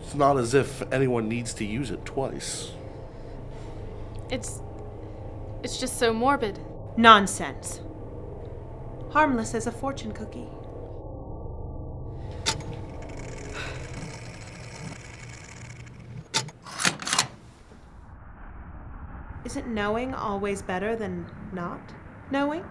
It's not as if anyone needs to use it twice. It's. It's just so morbid. Nonsense. Harmless as a fortune cookie. Isn't knowing always better than not knowing?